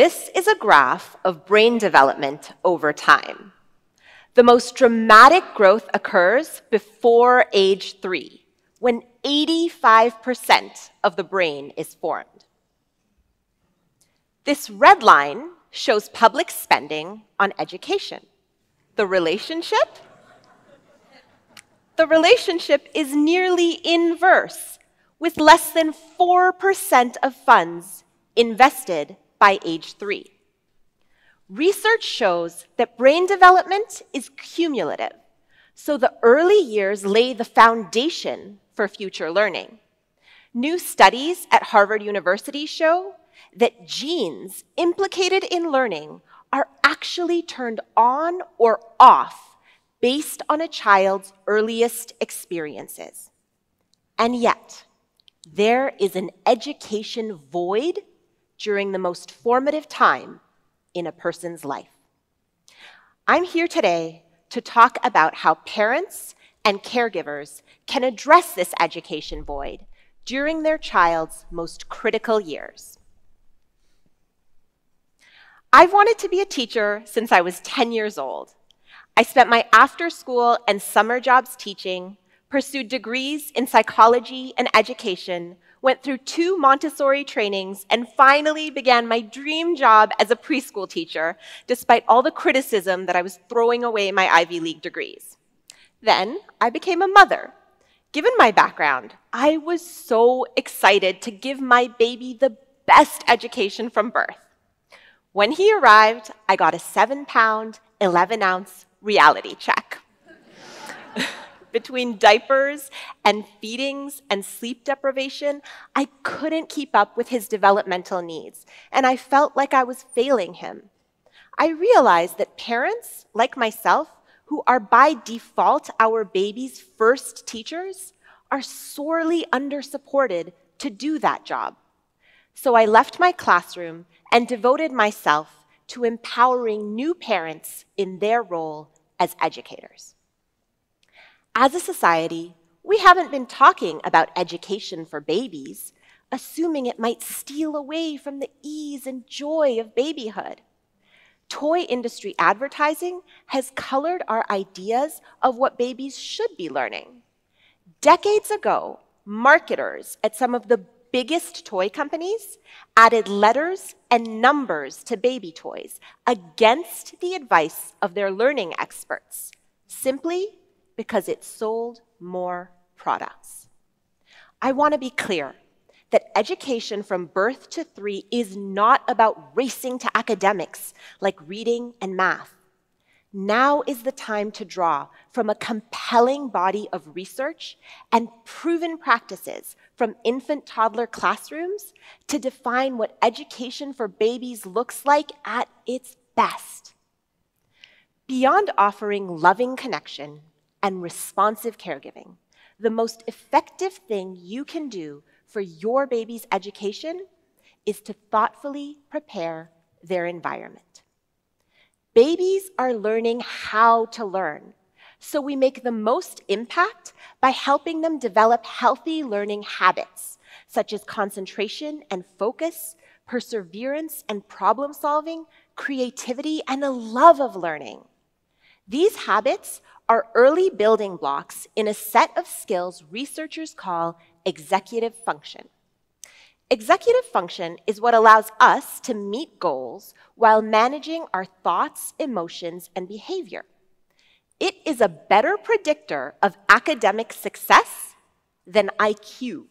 This is a graph of brain development over time. The most dramatic growth occurs before age three, when 85% of the brain is formed. This red line shows public spending on education. The relationship? The relationship is nearly inverse, with less than 4% of funds invested by age three. Research shows that brain development is cumulative, so the early years lay the foundation for future learning. New studies at Harvard University show that genes implicated in learning are actually turned on or off based on a child's earliest experiences. And yet, there is an education void during the most formative time in a person's life. I'm here today to talk about how parents and caregivers can address this education void during their child's most critical years. I've wanted to be a teacher since I was 10 years old. I spent my after school and summer jobs teaching, pursued degrees in psychology and education, went through two Montessori trainings, and finally began my dream job as a preschool teacher, despite all the criticism that I was throwing away my Ivy League degrees. Then I became a mother. Given my background, I was so excited to give my baby the best education from birth. When he arrived, I got a seven pound, 11 ounce reality check. Between diapers and feedings and sleep deprivation, I couldn't keep up with his developmental needs, and I felt like I was failing him. I realized that parents, like myself, who are by default our baby's first teachers, are sorely undersupported to do that job. So I left my classroom and devoted myself to empowering new parents in their role as educators. As a society, we haven't been talking about education for babies, assuming it might steal away from the ease and joy of babyhood. Toy industry advertising has colored our ideas of what babies should be learning. Decades ago, marketers at some of the biggest toy companies added letters and numbers to baby toys against the advice of their learning experts, simply because it sold more products. I want to be clear that education from birth to three is not about racing to academics like reading and math. Now is the time to draw from a compelling body of research and proven practices from infant toddler classrooms to define what education for babies looks like at its best. Beyond offering loving connection and responsive caregiving, the most effective thing you can do for your baby's education is to thoughtfully prepare their environment. Babies are learning how to learn, so we make the most impact by helping them develop healthy learning habits, such as concentration and focus, perseverance and problem solving, creativity, and a love of learning. These habits are early building blocks in a set of skills researchers call executive function. Executive function is what allows us to meet goals while managing our thoughts, emotions, and behavior. It is a better predictor of academic success than IQ,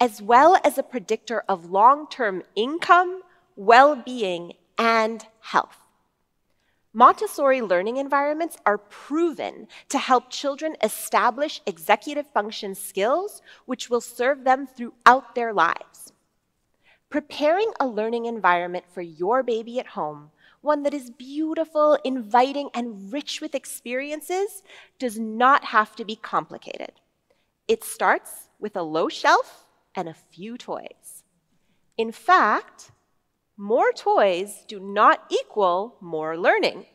as well as a predictor of long term income, well being, and health. Montessori learning environments are proven to help children establish executive function skills, which will serve them throughout their lives. Preparing a learning environment for your baby at home one that is beautiful, inviting, and rich with experiences, does not have to be complicated. It starts with a low shelf and a few toys. In fact, more toys do not equal more learning.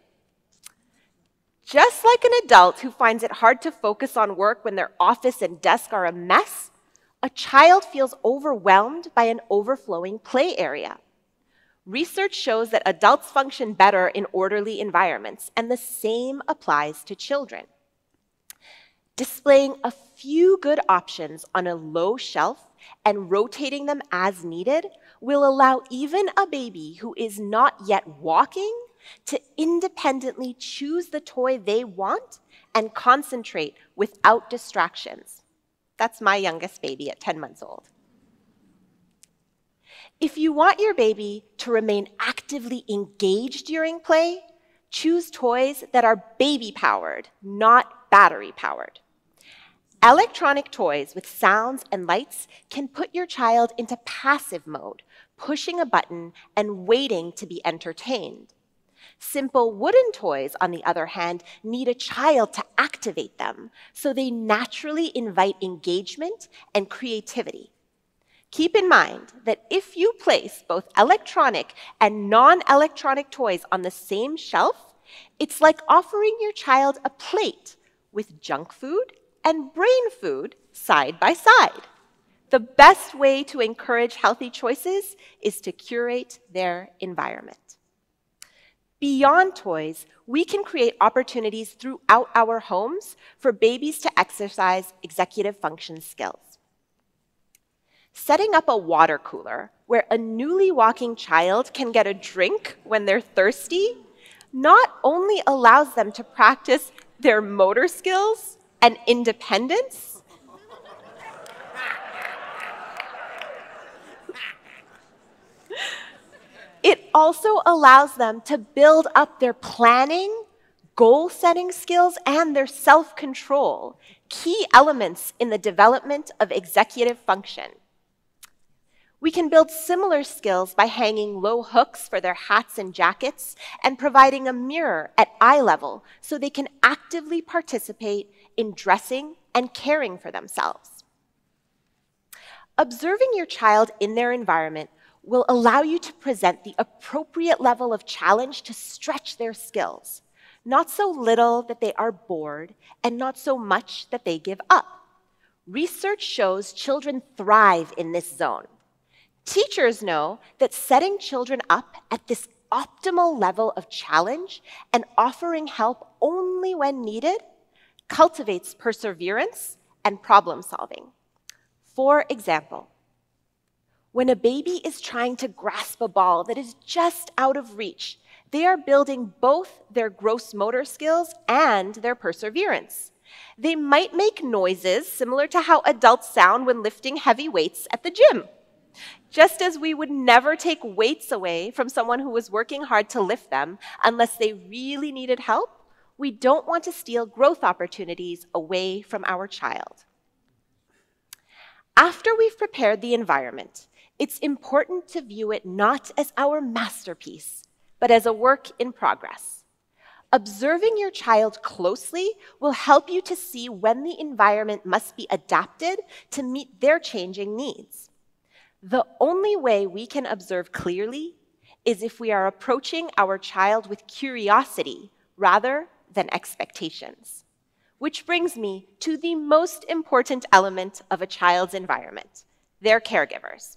Just like an adult who finds it hard to focus on work when their office and desk are a mess, a child feels overwhelmed by an overflowing play area. Research shows that adults function better in orderly environments, and the same applies to children. Displaying a few good options on a low shelf and rotating them as needed will allow even a baby who is not yet walking to independently choose the toy they want and concentrate without distractions. That's my youngest baby at 10 months old. If you want your baby to remain actively engaged during play, choose toys that are baby powered, not battery powered. Electronic toys with sounds and lights can put your child into passive mode, pushing a button and waiting to be entertained. Simple wooden toys, on the other hand, need a child to activate them, so they naturally invite engagement and creativity. Keep in mind that if you place both electronic and non-electronic toys on the same shelf, it's like offering your child a plate with junk food and brain food side by side. The best way to encourage healthy choices is to curate their environment. Beyond toys, we can create opportunities throughout our homes for babies to exercise executive function skills. Setting up a water cooler where a newly walking child can get a drink when they're thirsty not only allows them to practice their motor skills and independence, it also allows them to build up their planning, goal setting skills, and their self control, key elements in the development of executive function. We can build similar skills by hanging low hooks for their hats and jackets and providing a mirror at eye level so they can actively participate in dressing and caring for themselves. Observing your child in their environment will allow you to present the appropriate level of challenge to stretch their skills, not so little that they are bored and not so much that they give up. Research shows children thrive in this zone. Teachers know that setting children up at this optimal level of challenge and offering help only when needed cultivates perseverance and problem solving. For example, when a baby is trying to grasp a ball that is just out of reach, they are building both their gross motor skills and their perseverance. They might make noises similar to how adults sound when lifting heavy weights at the gym. Just as we would never take weights away from someone who was working hard to lift them unless they really needed help, we don't want to steal growth opportunities away from our child. After we've prepared the environment, it's important to view it not as our masterpiece, but as a work in progress. Observing your child closely will help you to see when the environment must be adapted to meet their changing needs. The only way we can observe clearly is if we are approaching our child with curiosity rather than expectations. Which brings me to the most important element of a child's environment, their caregivers.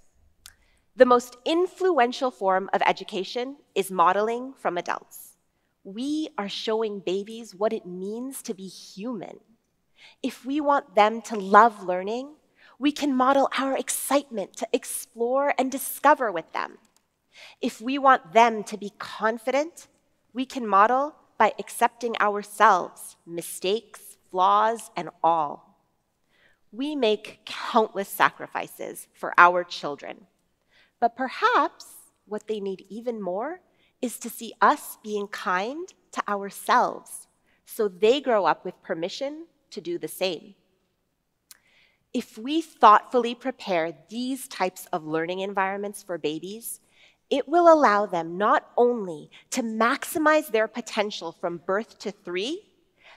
The most influential form of education is modeling from adults. We are showing babies what it means to be human. If we want them to love learning, we can model our excitement to explore and discover with them. If we want them to be confident, we can model by accepting ourselves, mistakes, flaws, and all. We make countless sacrifices for our children, but perhaps what they need even more is to see us being kind to ourselves so they grow up with permission to do the same. If we thoughtfully prepare these types of learning environments for babies, it will allow them not only to maximize their potential from birth to three,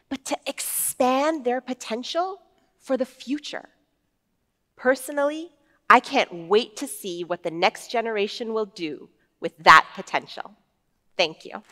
but to expand their potential for the future. Personally, I can't wait to see what the next generation will do with that potential. Thank you.